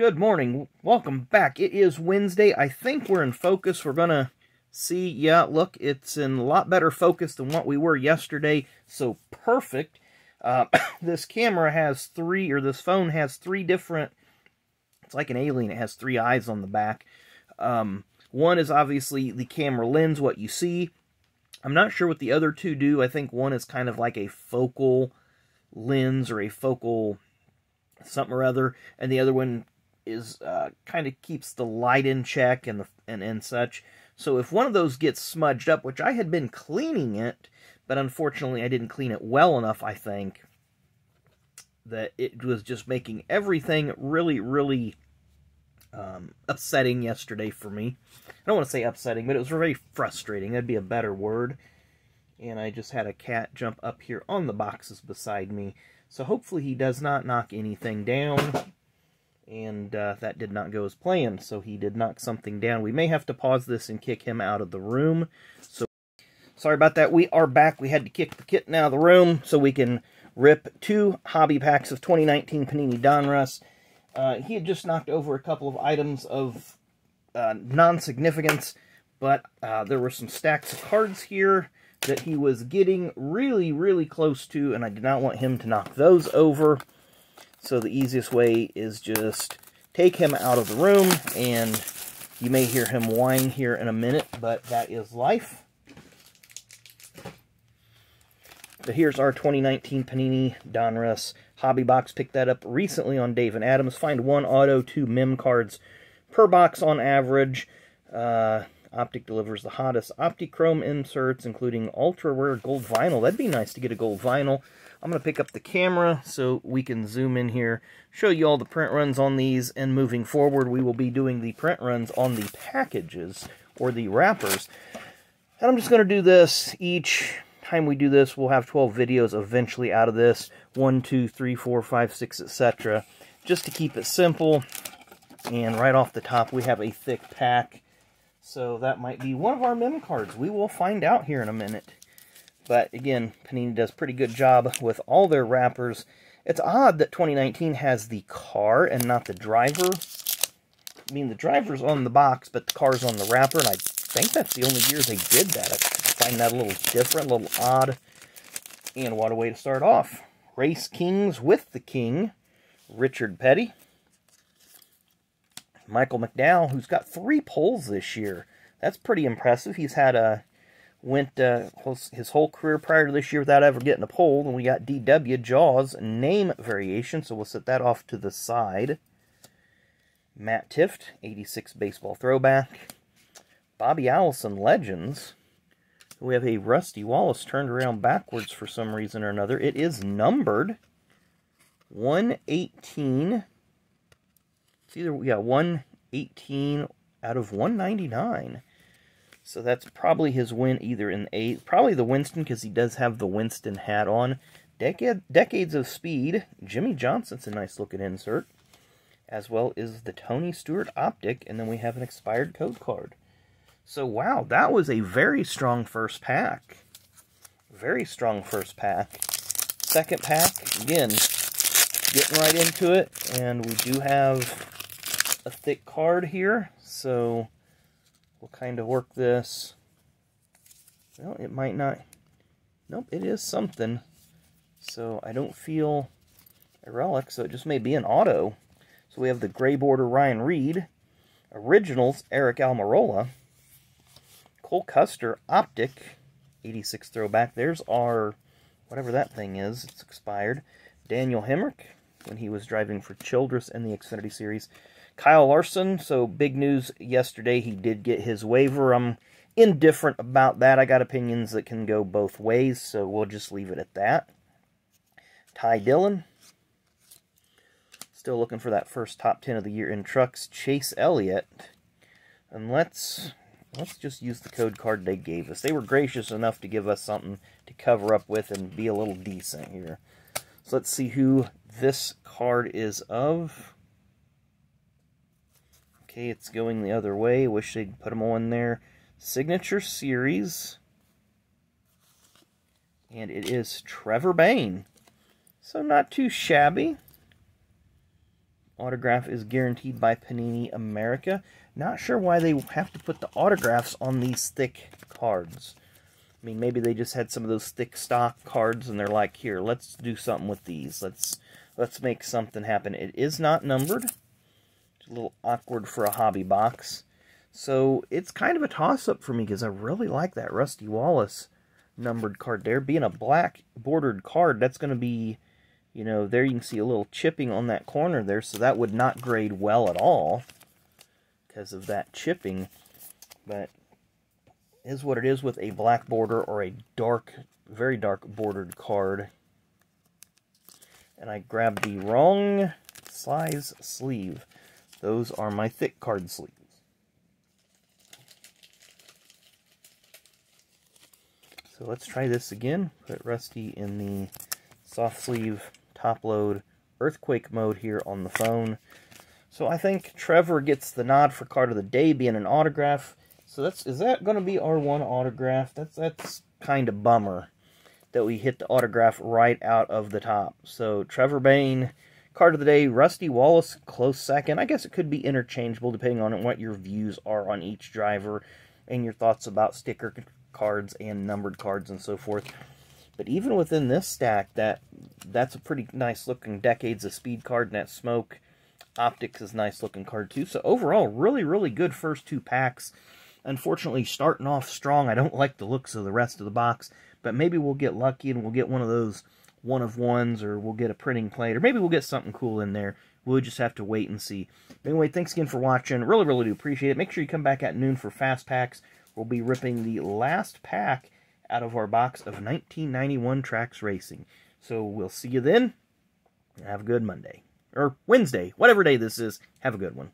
Good morning. Welcome back. It is Wednesday. I think we're in focus. We're going to see, yeah, look, it's in a lot better focus than what we were yesterday. So perfect. Uh, this camera has three, or this phone has three different, it's like an alien. It has three eyes on the back. Um, one is obviously the camera lens, what you see. I'm not sure what the other two do. I think one is kind of like a focal lens or a focal something or other, and the other one is uh, kind of keeps the light in check and the and and such. So if one of those gets smudged up, which I had been cleaning it, but unfortunately I didn't clean it well enough, I think that it was just making everything really, really um, upsetting yesterday for me. I don't want to say upsetting, but it was very frustrating. That'd be a better word. And I just had a cat jump up here on the boxes beside me. So hopefully he does not knock anything down and uh, that did not go as planned, so he did knock something down. We may have to pause this and kick him out of the room. So sorry about that. We are back. We had to kick the kitten out of the room so we can rip two hobby packs of 2019 Panini Donruss. Uh, he had just knocked over a couple of items of uh, non-significance, but uh, there were some stacks of cards here that he was getting really, really close to, and I did not want him to knock those over. So the easiest way is just take him out of the room, and you may hear him whine here in a minute, but that is life. But here's our 2019 Panini Donruss Hobby Box. Picked that up recently on Dave and Adams. Find one auto, two mem cards per box on average. Uh, Optic delivers the hottest Optichrome inserts, including ultra rare gold vinyl. That'd be nice to get a gold vinyl. I'm going to pick up the camera so we can zoom in here, show you all the print runs on these, and moving forward we will be doing the print runs on the packages, or the wrappers. And I'm just going to do this each time we do this. We'll have 12 videos eventually out of this. 1, 2, 3, 4, 5, 6, etc. Just to keep it simple. And right off the top we have a thick pack so that might be one of our mem cards. We will find out here in a minute. But again, Panini does pretty good job with all their wrappers. It's odd that 2019 has the car and not the driver. I mean, the driver's on the box, but the car's on the wrapper, and I think that's the only year they did that. I find that a little different, a little odd. And what a way to start off. Race Kings with the King, Richard Petty. Michael McDowell, who's got three pulls this year. That's pretty impressive. He's had a went uh, his whole career prior to this year without ever getting a pole. And we got DW Jaws name variation, so we'll set that off to the side. Matt Tifft, 86 baseball throwback. Bobby Allison Legends. We have a Rusty Wallace turned around backwards for some reason or another. It is numbered 118 it's either, yeah, 118 out of 199. So that's probably his win either in A, probably the Winston because he does have the Winston hat on. Decade, Decades of Speed, Jimmie Johnson's a nice looking insert, as well as the Tony Stewart Optic, and then we have an expired code card. So wow, that was a very strong first pack. Very strong first pack. Second pack, again, getting right into it, and we do have a thick card here, so we'll kind of work this. Well, it might not. Nope, it is something. So I don't feel a relic, so it just may be an auto. So we have the gray border Ryan Reed, Originals Eric Almirola, Cole Custer Optic, 86 throwback. There's our, whatever that thing is, it's expired. Daniel Hemric, when he was driving for Childress in the Xfinity Series. Kyle Larson, so big news yesterday. He did get his waiver. I'm indifferent about that. I got opinions that can go both ways, so we'll just leave it at that. Ty Dillon. Still looking for that first top 10 of the year in trucks. Chase Elliott. And let's let's just use the code card they gave us. They were gracious enough to give us something to cover up with and be a little decent here. So let's see who this card is of. Okay, it's going the other way. Wish they'd put them on there. Signature Series. And it is Trevor Bayne. So not too shabby. Autograph is guaranteed by Panini America. Not sure why they have to put the autographs on these thick cards. I mean, maybe they just had some of those thick stock cards and they're like, here, let's do something with these. Let's let's make something happen. It is not numbered. A little awkward for a hobby box. So it's kind of a toss-up for me because I really like that Rusty Wallace numbered card there. Being a black bordered card, that's going to be you know, there you can see a little chipping on that corner there, so that would not grade well at all because of that chipping. But is what it is with a black border or a dark, very dark bordered card. And I grabbed the wrong size sleeve. Those are my thick card sleeves. So let's try this again. Put Rusty in the soft sleeve top load earthquake mode here on the phone. So I think Trevor gets the nod for card of the day being an autograph. So that's is that going to be our one autograph? That's that's kind of bummer that we hit the autograph right out of the top. So Trevor Bayne, card of the day, Rusty Wallace, close second. I guess it could be interchangeable depending on what your views are on each driver and your thoughts about sticker cards and numbered cards and so forth. But even within this stack, that that's a pretty nice looking Decades of Speed card, and that Smoke Optics is nice looking card too. So overall, really, really good first two packs. Unfortunately, starting off strong, I don't like the looks of the rest of the box, but maybe we'll get lucky and we'll get one of those one of ones, or we'll get a printing plate, or maybe we'll get something cool in there. We'll just have to wait and see. Anyway, thanks again for watching. Really, really do appreciate it. Make sure you come back at noon for Fast Packs. We'll be ripping the last pack out of our box of 1991 Traks Racing. So we'll see you then. Have a good Monday. Or Wednesday, whatever day this is. Have a good one.